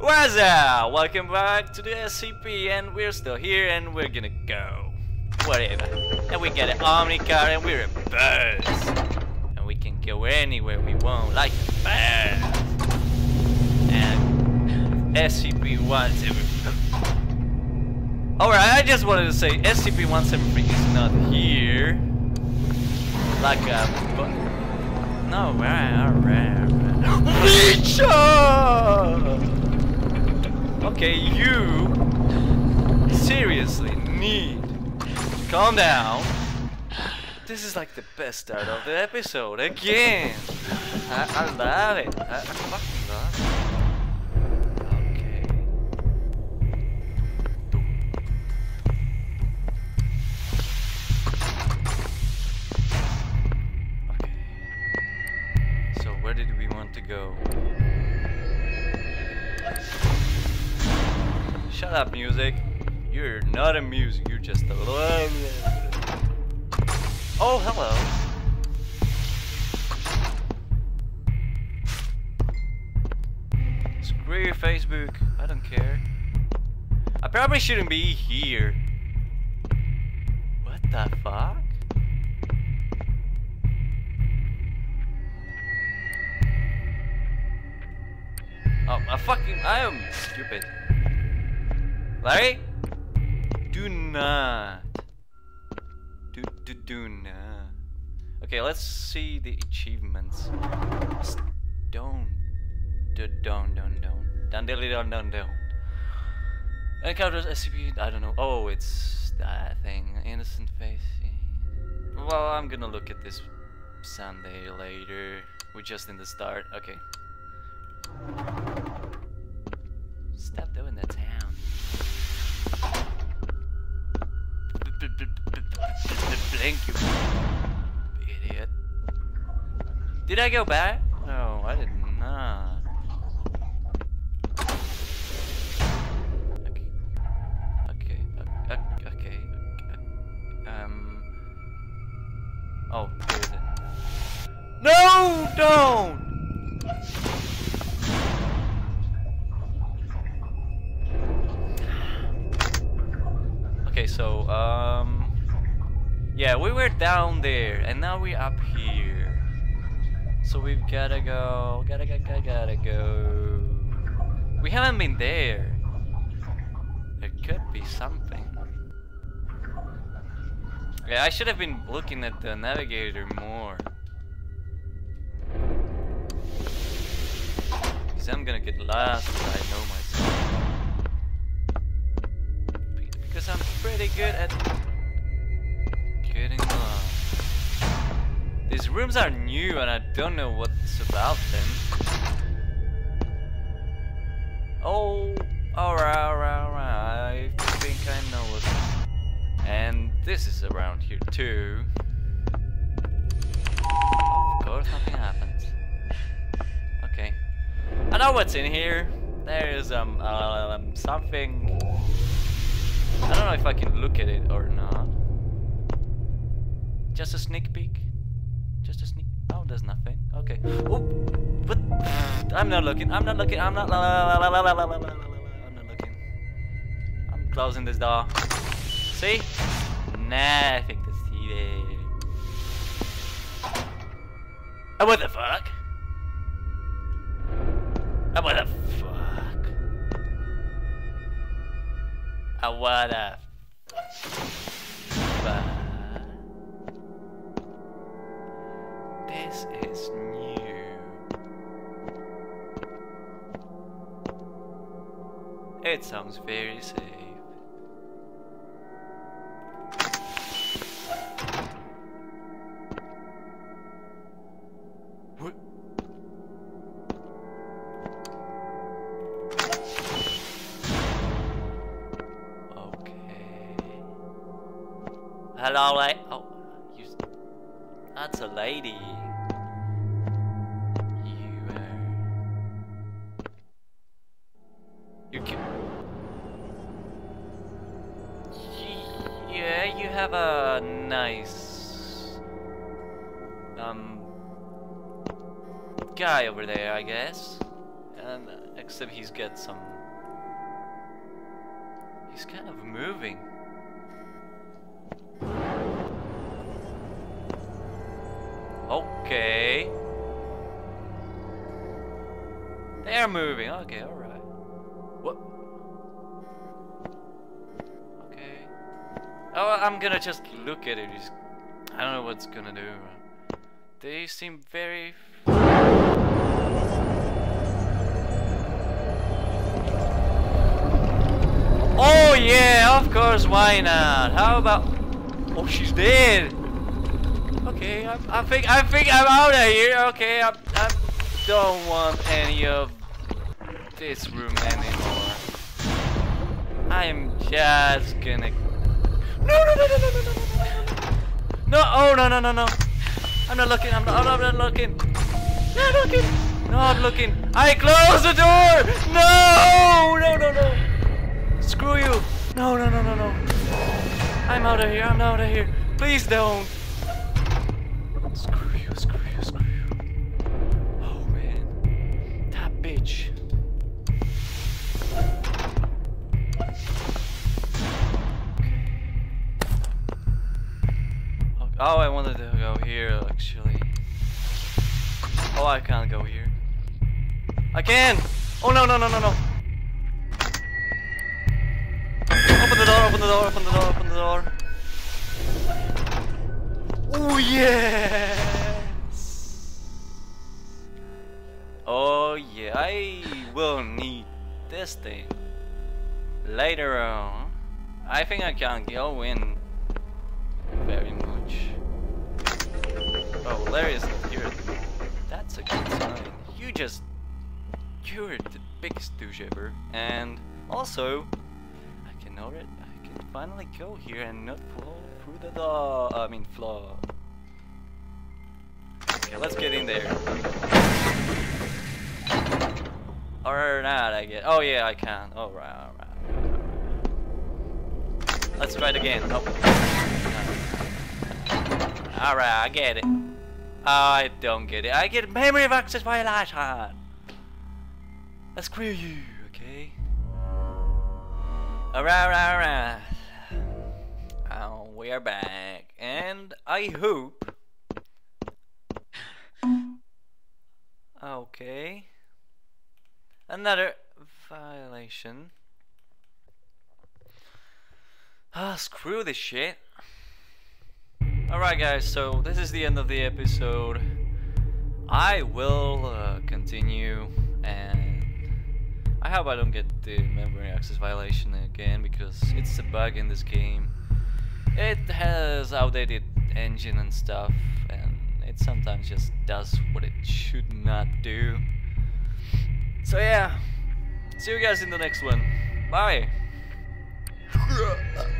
What's up? Welcome back to the SCP and we're still here and we're gonna go. Whatever. And we get an Omni car and we're a bus. And we can go anywhere we want like a bus. And SCP-173. Alright, I just wanted to say SCP-173 is not here. Like a... No, rah, rah, rah. Okay, you seriously need to calm down. This is like the best start of the episode again. I, I love it. I, I fucking love it. Shut up, music. You're not a music, you're just a. Oh, hello. Screw you, Facebook. I don't care. I probably shouldn't be here. What the fuck? Oh, I fucking. I am stupid. Larry? Do not. Do, do, do not. Okay, let's see the achievements. Don't. Do, don't, don't, don't. Don't, dilly, don't, don't, don't. Encounters SCP. I don't know. Oh, it's that thing. Innocent face. Well, I'm gonna look at this Sunday later. We're just in the start. Okay. Thank you, idiot. Did I go back? No, I did not. Okay, okay, okay. uh, Um. Oh, here is it. No, don't. Okay, so um yeah, we were down there and now we're up here. So we've gotta go, gotta go, gotta, gotta go. We haven't been there. There could be something. Yeah, I should have been looking at the navigator more. Cause I'm gonna get lost, I know myself. Because I'm pretty good at getting lost. These rooms are new and I don't know what's about them. Oh, alright, alright, alright. I think I know what. And this is around here too. Of course, nothing happens. Okay. I know what's in here. There is um, um something. I don't know if I can look at it or not. Just a sneak peek. Just a sneak. Oh, there's nothing. Okay. Oh, what? I'm not looking. I'm not looking. I'm not. I'm not looking. I'm closing this door. See? Nothing to see there. Oh, what the fuck? Oh, what the fuck? Oh, what the This is new. It sounds very safe. What? Hello, la- oh, you. That's a lady. Nice. Um. Guy over there, I guess. And Except he's got some. He's kind of moving. Okay. They're moving. Okay, alright. What? Oh, I'm gonna just look at it. I don't know what's gonna do. They seem very. Oh yeah, of course, why not? How about? Oh, she's dead. Okay, I, I think I think I'm out of here. Okay, I, I don't want any of this room anymore. I am just gonna. No, no, no, no, no, no, no, no. No, oh no, no, no, no. I'm not looking. I'm not. I'm not looking. Not looking. Not looking. I close the door. No, no, no, no. Screw you. No, no, no, no, no. I'm out of here. I'm out of here. Please don't. Screw you. Screw you. Screw you. Oh man, that bitch. Oh, I wanted to go here actually. Oh, I can't go here. I can! Oh no no no no no! Open the door! Open the door! Open the door! Open the door! Oh yes! Oh yeah, I will need this thing later on. I think I can go in very. Oh. That's a good sign. You just... You're the biggest douche ever. And also, I can already... I can finally go here and not fall through the door. I mean, floor. Okay, let's get in there. Or not, I get. Oh yeah, I can. Alright, alright. Let's try it again. Oh. Alright, I get it. I don't get it. I get memory of access violation. Let's screw you, okay? Alright, alright, alright. Oh, we are back. And I hope. Okay. Another violation. Ah, screw this shit. Alright guys, so this is the end of the episode. I will uh, continue and I hope I don't get the memory access violation again because it's a bug in this game. It has outdated engine and stuff and it sometimes just does what it should not do. So yeah, see you guys in the next one. Bye!